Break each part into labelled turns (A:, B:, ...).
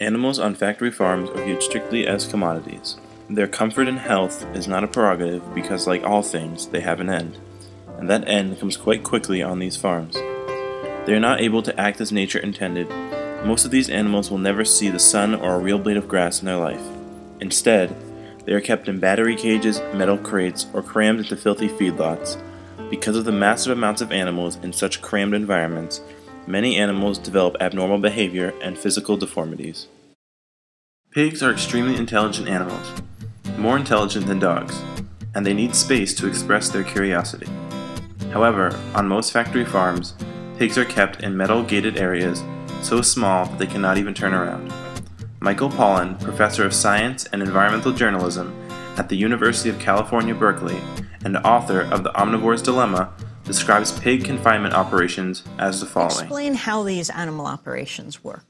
A: Animals on factory farms are viewed strictly as commodities. Their comfort and health is not a prerogative because, like all things, they have an end, and that end comes quite quickly on these farms. They are not able to act as nature intended. Most of these animals will never see the sun or a real blade of grass in their life. Instead, they are kept in battery cages, metal crates, or crammed into filthy feedlots. Because of the massive amounts of animals in such crammed environments, many animals develop abnormal behavior and physical deformities. Pigs are extremely intelligent animals, more intelligent than dogs, and they need space to express their curiosity. However, on most factory farms, pigs are kept in metal gated areas so small that they cannot even turn around. Michael Pollan, professor of science and environmental journalism at the University of California, Berkeley, and author of The Omnivore's Dilemma, describes pig confinement operations as the following.
B: Explain how these animal operations work.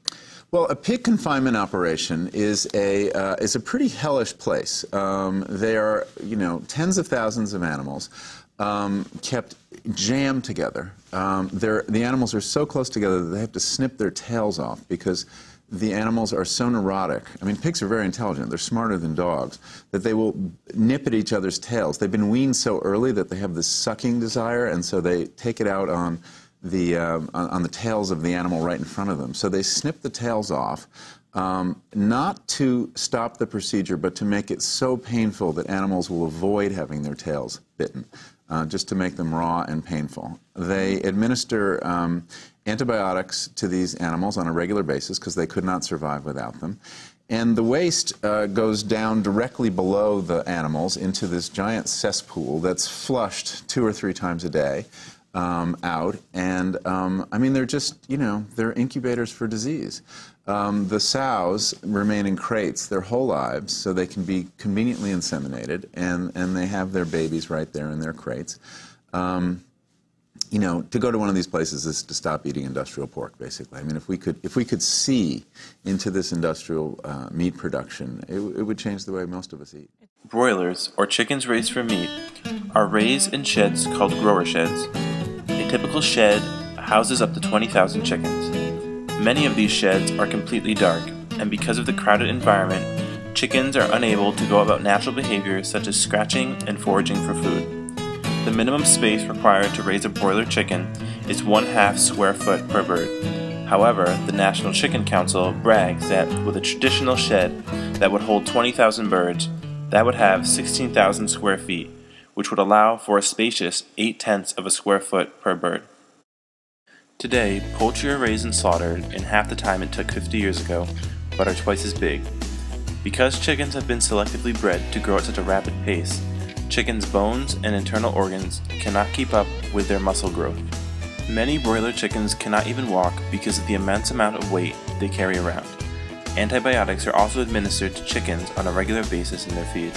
C: Well, a pig confinement operation is a uh, is a pretty hellish place. Um, there are you know tens of thousands of animals um, kept jammed together. Um, the animals are so close together that they have to snip their tails off because the animals are so neurotic. I mean, pigs are very intelligent. They're smarter than dogs. That they will nip at each other's tails. They've been weaned so early that they have this sucking desire, and so they take it out on the uh, on the tails of the animal right in front of them. So they snip the tails off. Um, not to stop the procedure, but to make it so painful that animals will avoid having their tails bitten, uh, just to make them raw and painful. They administer um, antibiotics to these animals on a regular basis because they could not survive without them. And the waste uh, goes down directly below the animals into this giant cesspool that's flushed two or three times a day um, out. And um, I mean, they're just, you know, they're incubators for disease. Um, the sows remain in crates their whole lives so they can be conveniently inseminated, and, and they have their babies right there in their crates. Um, you know, to go to one of these places is to stop eating industrial pork, basically. I mean, if we could, if we could see into this industrial uh, meat production, it, it would change the way most of us eat.
A: Broilers, or chickens raised for meat, are raised in sheds called grower sheds. A typical shed houses up to 20,000 chickens. Many of these sheds are completely dark, and because of the crowded environment, chickens are unable to go about natural behaviors such as scratching and foraging for food. The minimum space required to raise a broiler chicken is one half square foot per bird. However, the National Chicken Council brags that with a traditional shed that would hold 20,000 birds, that would have 16,000 square feet, which would allow for a spacious 8 tenths of a square foot per bird. Today, poultry are raised and slaughtered in half the time it took 50 years ago, but are twice as big. Because chickens have been selectively bred to grow at such a rapid pace, Chickens' bones and internal organs cannot keep up with their muscle growth. Many broiler chickens cannot even walk because of the immense amount of weight they carry around. Antibiotics are also administered to chickens on a regular basis in their feed.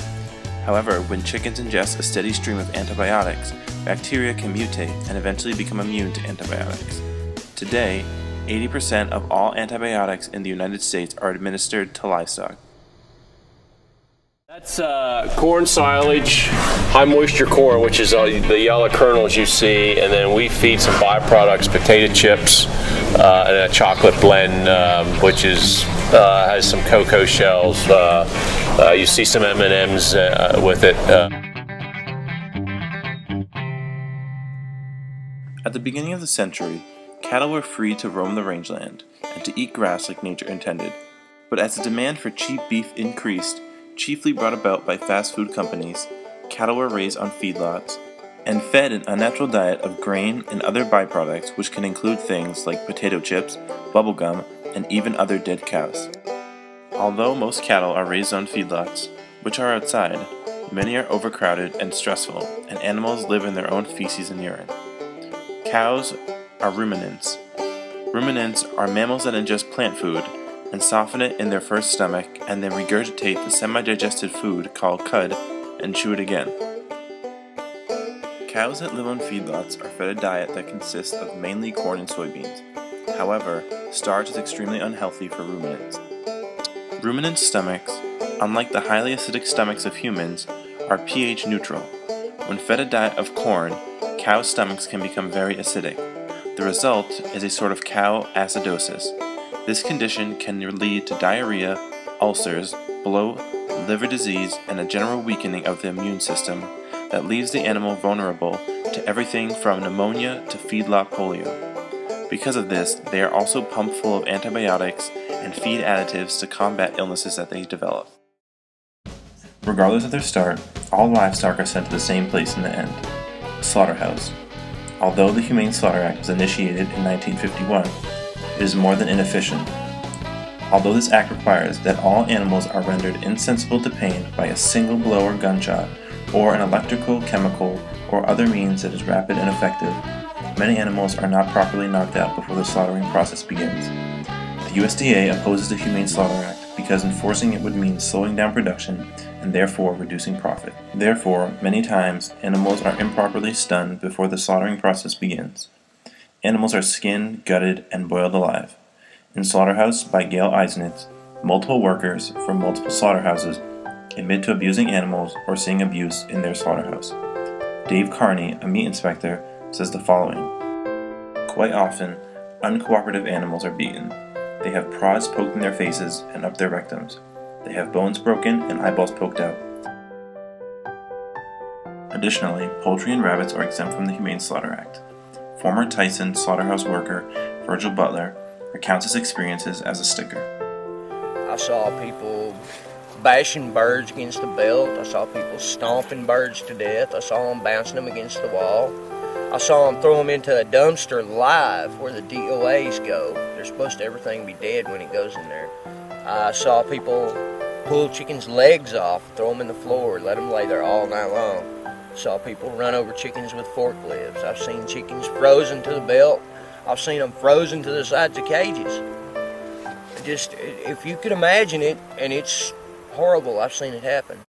A: However, when chickens ingest a steady stream of antibiotics, bacteria can mutate and eventually become immune to antibiotics. Today, 80% of all antibiotics in the United States are administered to livestock.
D: That's uh, corn silage, high moisture corn, which is uh, the yellow kernels you see, and then we feed some byproducts, potato chips, uh, and a chocolate blend, um, which is uh, has some cocoa shells. Uh, uh, you see some M and M's with it.
A: At the beginning of the century, cattle were free to roam the rangeland and to eat grass like nature intended. But as the demand for cheap beef increased, chiefly brought about by fast food companies, cattle were raised on feedlots and fed an unnatural diet of grain and other byproducts, which can include things like potato chips, bubblegum, and even other dead cows. Although most cattle are raised on feedlots, which are outside, many are overcrowded and stressful, and animals live in their own feces and urine. Cows are ruminants. Ruminants are mammals that ingest plant food and soften it in their first stomach, and then regurgitate the semi digested food called cud and chew it again. Cows that live on feedlots are fed a diet that consists of mainly corn and soybeans. However, starch is extremely unhealthy for ruminants. Ruminant stomachs, unlike the highly acidic stomachs of humans, are pH neutral. When fed a diet of corn, cow stomachs can become very acidic. The result is a sort of cow acidosis, This condition can lead to diarrhea, ulcers, bloat, liver disease, and a general weakening of the immune system that leaves the animal vulnerable to everything from pneumonia to feedlot polio. Because of this, they are also pumped full of antibiotics and feed additives to combat illnesses that they develop. Regardless of their start, all livestock are sent to the same place in the end slaughterhouse. Although the Humane Slaughter Act was initiated in 1951, it is more than inefficient. Although this act requires that all animals are rendered insensible to pain by a single blow or gunshot, or an electrical, chemical, or other means that is rapid and effective, many animals are not properly knocked out before the slaughtering process begins. The USDA opposes the Humane Slaughter Act because enforcing it would mean slowing down production and therefore reducing profit. Therefore, many times, animals are improperly stunned before the slaughtering process begins. Animals are skinned, gutted, and boiled alive. In Slaughterhouse by Gail Eisnitz, multiple workers from multiple slaughterhouses admit to abusing animals or seeing abuse in their slaughterhouse. Dave Carney, a meat inspector, says the following Quite often, uncooperative animals are beaten. They have prods poked in their faces and up their rectums. They have bones broken and eyeballs poked out. Additionally, poultry and rabbits are exempt from the Humane Slaughter Act. Former Tyson slaughterhouse worker Virgil Butler recounts his experiences as a sticker.
E: I saw people bashing birds against the belt. I saw people stomping birds to death. I saw them bouncing them against the wall. I saw them throw them into a dumpster live where the DOAs go. They're supposed to everything be dead when it goes in there. I saw people pull chickens' legs off, throw them in the floor, let them lay there all night long. Saw people run over chickens with forklifts. I've seen chickens frozen to the belt. I've seen them frozen to the sides of cages. Just, if you could imagine it, and it's horrible, I've seen it happen.